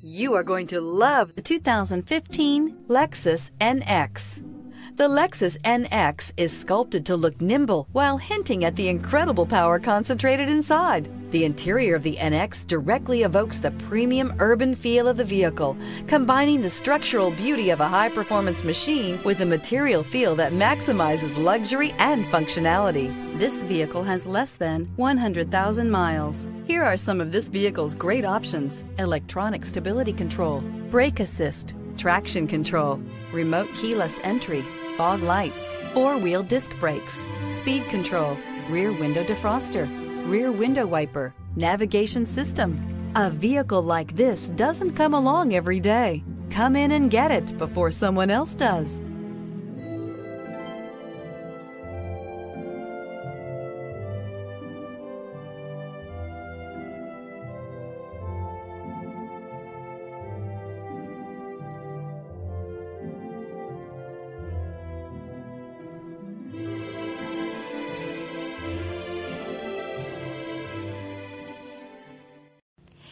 You are going to love the 2015 Lexus NX. The Lexus NX is sculpted to look nimble while hinting at the incredible power concentrated inside. The interior of the NX directly evokes the premium urban feel of the vehicle, combining the structural beauty of a high performance machine with a material feel that maximizes luxury and functionality. This vehicle has less than 100,000 miles. Here are some of this vehicle's great options electronic stability control, brake assist, traction control, remote keyless entry fog lights, four-wheel disc brakes, speed control, rear window defroster, rear window wiper, navigation system. A vehicle like this doesn't come along every day. Come in and get it before someone else does.